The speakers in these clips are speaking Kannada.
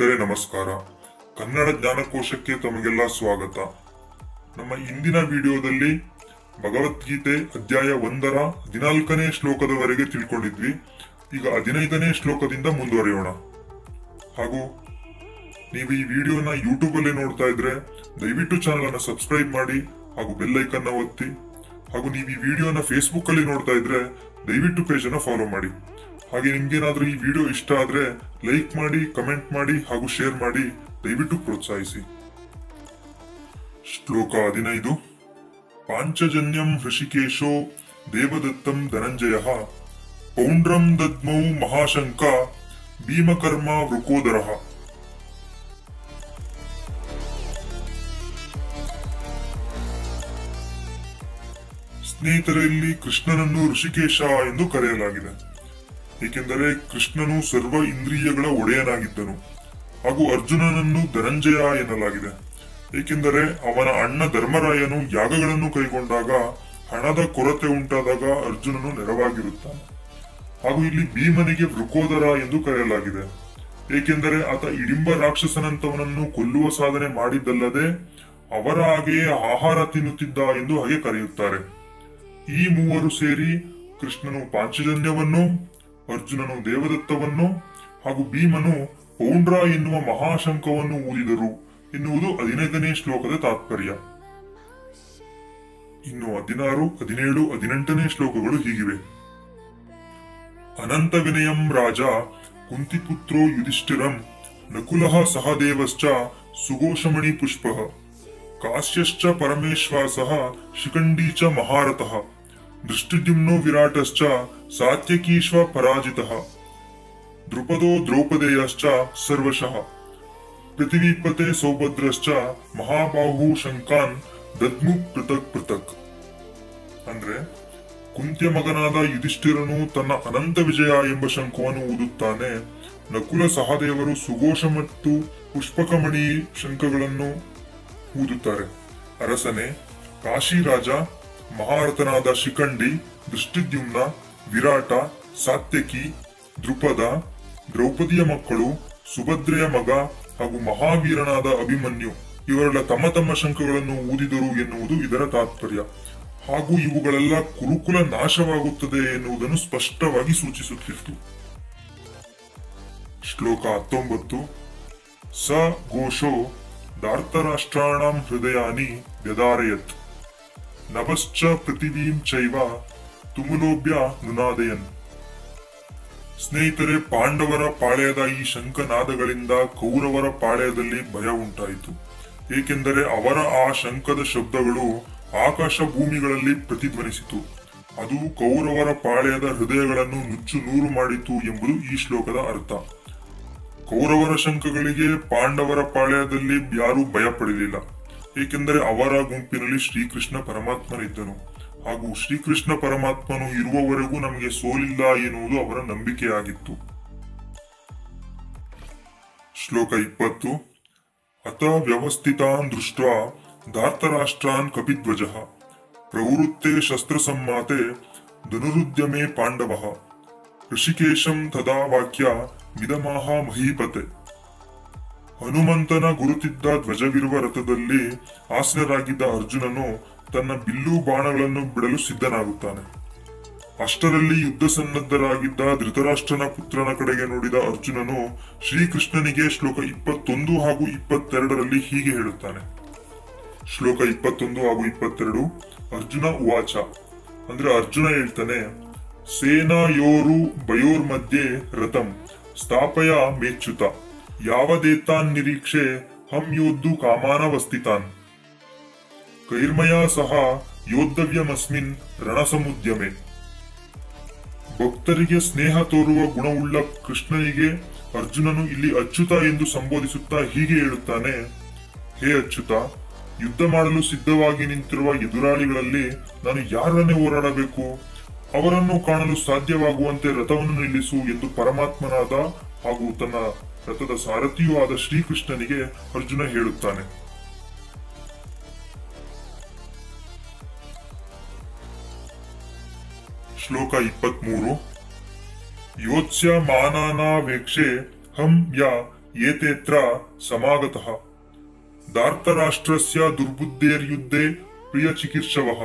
ಸ್ನೇಹಿತರೆ, ನಮಸ್ಕಾರ. ಕನ್ನಡ ಜ್ಞಾನಕೋಶಕ್ಕೆ ತಮಗೆಲ್ಲ ಸ್ವಾಗತ. ನಮ್ಮ ಇಂದಿನ ವಿಡಿಯೋದಲ್ಲಿ ಭಗವದ್ಗೀತೆ ಅಧ್ಯಾಯ ಒಂದರ ಹದಿನಾಲ್ಕನೇ ಶ್ಲೋಕದವರೆಗೆ ತಿಳ್ಕೊಂಡಿದ್ವಿ. ಈಗ ಹದಿನೈದನೇ ಶ್ಲೋಕದಿಂದ ಮುಂದುವರಿಯೋಣ. ಹಾಗೂ ನೀವು ಈ ವಿಡಿಯೋನ ಯೂಟ್ಯೂಬ್ ಅಲ್ಲಿ ನೋಡ್ತಾ ಇದ್ರೆ ದಯವಿಟ್ಟು ಚಾನಲ್ ಅನ್ನು ಸಬ್ಸ್ಕ್ರೈಬ್ ಮಾಡಿ ಹಾಗೂ ಬೆಲ್ ಐಕನ್ನ ನ ಒತ್ತಿ ಹಾಗೂ ನೀವು ಈ ವಿಡಿಯೋನ ಫೇಸ್ಬುಕ್ ಅಲ್ಲಿ ನೋಡ್ತಾ ಇದ್ರೆ ದಯವಿಟ್ಟು ಪೇಜ್ ಅನ್ನ ಫಾಲೋ ಮಾಡಿ. ಹಾಗೆ ನಿಮ್ಗೇನಾದ್ರೂ ಈ ವಿಡಿಯೋ ಇಷ್ಟ ಆದ್ರೆ ಲೈಕ್ ಮಾಡಿ, ಕಮೆಂಟ್ ಮಾಡಿ ಹಾಗೂ ಶೇರ್ ಮಾಡಿ ದಯವಿಟ್ಟು ಪ್ರೋತ್ಸಾಹಿಸಿ. ಶ್ಲೋಕ ಹದಿನೈದು. ಪಾಂಚಜನ್ಯಂ ಹೃಷಿಕೇಶೋ ದೇವದತ್ತಂ ಧನಂಜಯ. ಪೌಂಡ್ರಂ ದದ್ಮೌ ಮಹಾಶಂಕ ಭೀಮಕರ್ಮ ವೃಕೋದರಃ. ಸ್ನೇಹಿತರಲ್ಲಿ ಕೃಷ್ಣನನ್ನು ಋಷಿಕೇಶ ಎಂದು ಕರೆಯಲಾಗಿದೆ. ಏಕೆಂದರೆ ಕೃಷ್ಣನು ಸರ್ವ ಇಂದ್ರಿಯಗಳ ಒಡೆಯನಾಗಿದ್ದನು. ಹಾಗೂ ಅರ್ಜುನನನ್ನು ಧನಂಜಯ ಎನ್ನಲಾಗಿದೆ. ಏಕೆಂದರೆ ಅವನ ಅಣ್ಣ ಧರ್ಮರಾಯನು ಯಾಗಗಳನ್ನು ಕೈಗೊಂಡಾಗ ಹಣದ ಕೊರತೆ ಉಂಟಾದಾಗ ಅರ್ಜುನನು ನೆರವಾಗಿರುತ್ತಾನೆ. ಹಾಗೂ ಇಲ್ಲಿ ಭೀಮನಿಗೆ ವೃಕೋದರ ಎಂದು ಕರೆಯಲಾಗಿದೆ. ಏಕೆಂದರೆ ಆತ ಇಡಿಂಬ ರಾಕ್ಷಸನಂತವನನ್ನು ಕೊಲ್ಲುವ ಸಾಧನೆ ಮಾಡಿದ್ದಲ್ಲದೆ ಅವರ ಹಾಗೆಯೇ ಆಹಾರ ತಿನ್ನುತ್ತಿದ್ದ ಎಂದು ಹಾಗೆ ಕರೆಯುತ್ತಾರೆ. ಈ ಮೂವರು ಸೇರಿ ಕೃಷ್ಣನು ಪಾಂಚಜನ್ಯವನ್ನು ಅರ್ಜುನನು ದೇವದತ್ತವನ್ನು ಹಾಗೂ ಭೀಮನು ಪೌಂಡ್ರ ಎನ್ನುವ ಮಹಾಶಂಕವನ್ನು ಊದಿದರು. ಎನ್ನುವುದು ಹದಿನೈದನೇ ಶ್ಲೋಕದ ತಾತ್ಪರ್ಯ. ಇನ್ನು ಹದಿನಾರು, ಹದಿನೇಳು, ಹದಿನೆಂಟನೇ ಶ್ಲೋಕಗಳು ಹೀಗಿವೆ. ಅನಂತ ವಿನಯಂ ರಾಜ ಕುಂತಿಪುತ್ರೋ ಯುಧಿಷ್ಠಿರಂ ನಕುಲಃ ಸಹದೇವಶ್ಚ ಸುಗೋಷಮಣಿ ಪುಷ್ಪಃ ಕಾಶ್ಯಶ್ಚ ಪರಮೇಶ್ವಾಸಃ ಶಿಖಂಡೀ ಚ ಮಹಾರಥಃ. ದೃಷ್ಟಿದ್ಯುಮ್ನೋ ವಿರಾಟಶ್ಚ ಸಾತ್ಯಕೀಶ್ವ ಪರಾಜಿತಃ. ದೃಪದೋ ದ್ರೌಪದೇಯಶ್ಚ ಸರ್ವಶಃ. ಪೃಥಿವೀಪತೆ ಸೌಭದ್ರಶ್ಚ ಮಹಾಬಾಹು ಶಂಕಾನ್ ದದ್ಮು ಪೃಥಕ್ ಪೃಥಕ್. ಅಂದ್ರೆ, ಕುಂತ್ಯ ಮಗನಾದ ಯುಧಿಷ್ಠಿರನು ತನ್ನ ಅನಂತ ವಿಜಯ ಎಂಬ ಶಂಖವನ್ನು ಊದುತ್ತಾನೆ. ನಕುಲ ಸಹದೇವರು ಸುಘೋಷ ಮತ್ತು ಪುಷ್ಪಕಮಣಿ ಶಂಖಗಳನ್ನು ಊದುತ್ತಾರೆ. ಅರಸನೆ, ಕಾಶಿ ರಾಜ ಮಹಾರಥನಾದ ಶಿಖಂಡಿ, ದೃಷ್ಟಿದ್ಯುಮ್ನ, ವಿರಾಟ, ಸಾತ್ಯಕಿ ದೃಪದ ದ್ರೌಪದಿಯ ಮಕ್ಕಳು, ಸುಭದ್ರೆಯ ಮಗ ಹಾಗೂ ಮಹಾವೀರನಾದ ಅಭಿಮನ್ಯು ಇವರೆಲ್ಲ ತಮ್ಮ ತಮ್ಮ ಶಂಖಗಳನ್ನು ಊದಿದರು ಎನ್ನುವುದು ಇದರ ತಾತ್ಪರ್ಯ. ಹಾಗೂ ಇವುಗಳೆಲ್ಲ ಕುರುಕುಲ ನಾಶವಾಗುತ್ತದೆ ಎನ್ನುವುದನ್ನು ಸ್ಪಷ್ಟವಾಗಿ ಸೂಚಿಸುತ್ತಿತ್ತು. ಶ್ಲೋಕ ಹತ್ತೊಂಬತ್ತು. ಸ ಘೋಷೋ ದಾರ್ತರಾಷ್ಟ್ರಾಣಾಂ ಹೃದಯಾನಿ ವ್ಯದಾರಯತ್ ನಭಶ್ಚ ಪೃಥಿವೀಂ ಚೈವ ತುಮುಲೋಭ್ಯ ನುನಾದಯನ್. ಸ್ನೇಹಿತರೆ, ಪಾಂಡವರ ಪಾಳ್ಯದ ಈ ಶಂಖನಾದಗಳಿಂದ ಕೌರವರ ಪಾಳ್ಯದಲ್ಲಿ ಭಯ ಉಂಟಾಯಿತು. ಏಕೆಂದರೆ ಅವರ ಆ ಶಂಖದ ಶಬ್ದಗಳು ಆಕಾಶ ಭೂಮಿಗಳಲ್ಲಿ ಪ್ರತಿಧ್ವನಿಸಿತು. ಅದು ಕೌರವರ ಪಾಳ್ಯದ ಹೃದಯಗಳನ್ನು ನುಚ್ಚು ನೂರು ಮಾಡಿತು ಎಂಬುದು ಈ ಶ್ಲೋಕದ ಅರ್ಥ. ಕೌರವರ ಶಂಖಗಳಿಗೆ ಪಾಂಡವರ ಪಾಳ್ಯದಲ್ಲಿ ಯಾರೂ ಭಯ ಪಡಲಿಲ್ಲ ಏಕೆಂದರೆ ಅವರ ಗುಂಪಿನಲ್ಲಿ ಶ್ರೀಕೃಷ್ಣ ಪರಮಾತ್ಮನಿದ್ದನು ಹಾಗೂ ಶ್ರೀಕೃಷ್ಣ ಪರಮಾತ್ಮನು ಇರುವವರೆಗೂ ನಮಗೆ ಸೋಲಿಲ್ಲ ಎನ್ನುವುದು ಅವರ ನಂಬಿಕೆಯಾಗಿತ್ತು. ಶ್ಲೋಕ ಇಪ್ಪತ್ತು. ಅತ ವ್ಯವಸ್ಥಿತಾನ್ ದೃಷ್ಟ ಧಾರ್ತರಾಷ್ಟ್ರಾನ್ ಕಪಿಧ್ವಜ. ಪ್ರವೃತ್ತೆ ಶಸ್ತ್ರಸಮ್ಮಾತೆ ಧನುರುದ್ಯಮೆ ಪಾಂಡವ. ಋಷಿಕೇಶಂ ತದಾ ವಾಕ್ಯ ಮಿದಮಾಹ ಮಹೀಪತೆ. ಹನುಮಂತನ ಗುರುತಿದ್ದ ಧ್ವಜವಿರುವ ರಥದಲ್ಲಿ ಆಸನರಾಗಿದ್ದ ಅರ್ಜುನನು ತನ್ನ ಬಿಲ್ಲು ಬಾಣಗಳನ್ನು ಬಿಡಲು ಸಿದ್ಧನಾಗುತ್ತಾನೆ. ಅಷ್ಟರಲ್ಲಿ ಯುದ್ಧ ಸನ್ನದ್ಧರಾಗಿದ್ದ ಧೃತರಾಷ್ಟ್ರನ ಪುತ್ರನ ಕಡೆಗೆ ನೋಡಿದ ಅರ್ಜುನನು ಶ್ರೀಕೃಷ್ಣನಿಗೆ ಶ್ಲೋಕ ಇಪ್ಪತ್ತೊಂದು ಹಾಗೂ ಇಪ್ಪತ್ತೆರಡರಲ್ಲಿ ಹೀಗೆ ಹೇಳುತ್ತಾನೆ. ಶ್ಲೋಕ ಇಪ್ಪತ್ತೊಂದು ಹಾಗೂ ಇಪ್ಪತ್ತೆರಡು, ಅರ್ಜುನ ವಾಚ ಅಂದ್ರೆ ಅರ್ಜುನ ಹೇಳ್ತಾನೆ, ಸೇನಾಯೋರು ಬಯೋರ್ ಮಧ್ಯೆ ರಥಂ, ಸ್ಥಾಪಯ ಮೇಚ್ಯುತ. ಯಾವದೇತಾನ್ ನಿರೀಕ್ಷೆ, ಹಂ ಯೋದ್ದು ಕಾಮಾನವಸ್ಥಿತಾನ್ ಕೈರ್ಮಯ ಸಹ ಯೋದ್ಧವ್ಯಮಸ್ಮಿನ್ ರಣಸಮುದ್ಯಮೆ. ಭಕ್ತರಿಗೆ ಸ್ನೇಹ ತೋರುವ ಗುಣವುಳ್ಳ ಕೃಷ್ಣನಿಗೆ ಅರ್ಜುನನು ಇಲ್ಲಿ ಅಚ್ಯುತ ಎಂದು ಸಂಬೋಧಿಸುತ್ತಾ ಹೀಗೆ ಹೇಳುತ್ತಾನೆ, ಹೇ ಅಚ್ಯುತ, ಯುದ್ಧ ಮಾಡಲು ಸಿದ್ಧವಾಗಿ ನಿಂತಿರುವ ಎದುರಾಳಿಗಳಲ್ಲಿ ನಾನು ಯಾರನ್ನೇ ಹೋರಾಡಬೇಕು? ಅವರನ್ನು ಕಾಣಲು ಸಾಧ್ಯವಾಗುವಂತೆ ರಥವನ್ನು ನಿಲ್ಲಿಸು ಎಂದು ಪರಮಾತ್ಮನಾದ ಹಾಗೂ ತನ್ನ ರಥದ ಸಾರಥಿಯೂ ಆದ ಶ್ರೀಕೃಷ್ಣನಿಗೆ ಅರ್ಜುನ ಹೇಳುತ್ತಾನೆ. ಶ್ಲೋಕ ಇಪ್ಪತ್ಮೂರು. ಯೋತ್ಸ್ಯ ಮಾನಾನಾವೇಕ್ಷೆ ಹಂ ಯಾ ಏತೇತ್ರ ಸಮಾಗತಃ. ದಾರ್ತರಾಷ್ಟ್ರಸ್ಯ ದುರ್ಬುದ್ಧೇರ್ಯುದ್ಧೆ ಪ್ರಿಯ ಚಿಕಿತ್ಸವಃ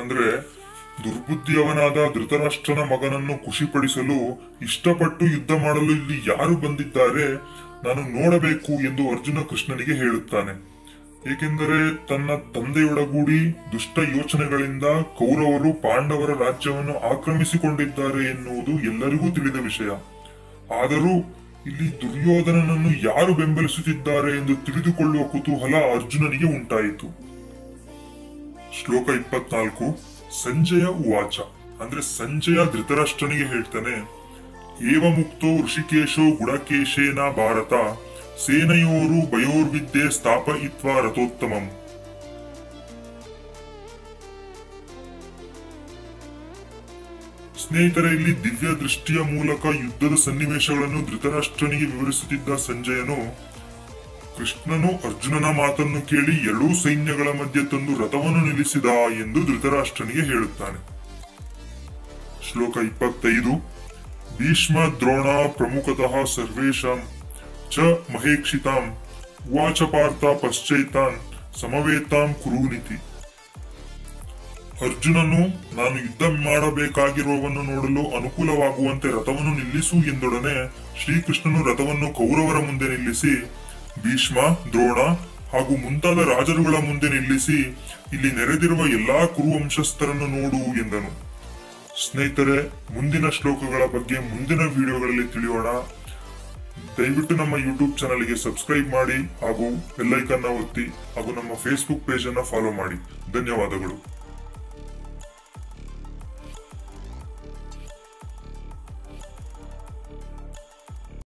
ಅಂದ್ರೆ ದುರ್ಬುದ್ಧಿಯವನಾದ ಧೃತರಾಷ್ಟ್ರನ ಮಗನನ್ನು ಖುಷಿಪಡಿಸಲು ಇಷ್ಟಪಟ್ಟು ಯುದ್ಧ ಮಾಡಲು ಇಲ್ಲಿ ಯಾರು ಬಂದಿದ್ದಾರೆ ನಾನು ನೋಡಬೇಕು ಎಂದು ಅರ್ಜುನ ಕೃಷ್ಣನಿಗೆ ಹೇಳುತ್ತಾನೆ. ಏಕೆಂದರೆ ತನ್ನ ತಂದೆಯೊಡಗೂಡಿ ದುಷ್ಟ ಯೋಚನೆಗಳಿಂದ ಕೌರವರು ಪಾಂಡವರ ರಾಜ್ಯವನ್ನು ಆಕ್ರಮಿಸಿಕೊಂಡಿದ್ದಾರೆ ಎನ್ನುವುದು ಎಲ್ಲರಿಗೂ ತಿಳಿದ ವಿಷಯ. ಆದರೂ ಇಲ್ಲಿ ದುರ್ಯೋಧನನನ್ನು ಯಾರು ಬೆಂಬಲಿಸುತ್ತಿದ್ದಾರೆ ಎಂದು ತಿಳಿದುಕೊಳ್ಳುವ ಕುತೂಹಲ ಅರ್ಜುನನಿಗೆ ಉಂಟಾಯಿತು. ಶ್ಲೋಕ ಇಪ್ಪತ್ನಾಲ್ಕು. ಸಂಜಯ ಉವಾಚ, ಅಂದ್ರೆ ಸಂಜಯ ಧೃತರಾಷ್ಟ್ರನಿಗೆ ಹೇಳ್ತಾನೆ ಏವ ಮುಕ್ತೋ ಋಷಿಕೇಶೋ ಗುಡಕೇಶೇನ ಭಾರತ, ಸೇನೆಯೋರು ಭಯೋರ್ವಿದ್ಯೆ ಸ್ಥಾಪಯಿತ್ವ ರಥೋತ್ತಮಂ. ಸ್ನೇಹಿತರೆ, ಇಲ್ಲಿ ದಿವ್ಯ ದೃಷ್ಟಿಯ ಮೂಲಕ ಯುದ್ಧದ ಸನ್ನಿವೇಶಗಳನ್ನು ಧೃತರಾಷ್ಟ್ರನಿಗೆ ವಿವರಿಸುತ್ತಿದ್ದ ಸಂಜಯನು ಕೃಷ್ಣನು ಅರ್ಜುನನ ಮಾತನ್ನು ಕೇಳಿ ಎರಡೂ ಸೈನ್ಯಗಳ ಮಧ್ಯೆ ತಂದು ರಥವನ್ನು ನಿಲ್ಲಿಸಿದ ಎಂದು ಧೃತರಾಷ್ಟ್ರನಿಗೆ ಹೇಳುತ್ತಾನೆ. ಶ್ಲೋಕ ಇಪ್ಪತ್ತೈದು. ಭೀಷ್ಮ ದ್ರೋಣ ಪ್ರಮುಖತಃ ಸರ್ವೇಶಾಂ ಚ ಮಹೇಕ್ಷಿತಾಂ ಉವಾಚ ಪಾರ್ಥ ಪಶ್ಚೈತಾನ್ ಸಮವೇತಾಂ ಕುರುನಿತಿ. ಅರ್ಜುನನು ನಾನು ಯುದ್ಧ ಮಾಡಬೇಕಾಗಿರುವವನ್ನು ನೋಡಲು ಅನುಕೂಲವಾಗುವಂತೆ ರಥವನ್ನು ನಿಲ್ಲಿಸು ಎಂದೊಡನೆ ಶ್ರೀಕೃಷ್ಣನು ರಥವನ್ನು ಕೌರವರ ಮುಂದೆ ನಿಲ್ಲಿಸಿ ಭೀಷ್ಮ, ದ್ರೋಣ ಹಾಗೂ ಮುಂತಾದ ರಾಜರುಗಳ ಮುಂದೆ ನಿಲ್ಲಿಸಿ ಇಲ್ಲಿ ನೆರೆದಿರುವ ಎಲ್ಲಾ ಕುರುವಂಶಸ್ಥರನ್ನು ನೋಡು ಎಂದನು. ಸ್ನೇಹಿತರೆ, ಮುಂದಿನ ಶ್ಲೋಕಗಳ ಬಗ್ಗೆ ಮುಂದಿನ ವಿಡಿಯೋಗಳಲ್ಲಿ ತಿಳಿಯೋಣ. ದಯವಿಟ್ಟು ನಮ್ಮ ಯೂಟ್ಯೂಬ್ ಚಾನಲ್ಗೆ ಸಬ್ಸ್ಕ್ರೈಬ್ ಮಾಡಿ ಹಾಗೂ ಬೆಲ್ಲೈಕನ್ನ ಒತ್ತಿ ಹಾಗೂ ನಮ್ಮ ಫೇಸ್ಬುಕ್ ಪೇಜ್ ಅನ್ನ ಫಾಲೋ ಮಾಡಿ. ಧನ್ಯವಾದಗಳು.